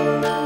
Bye.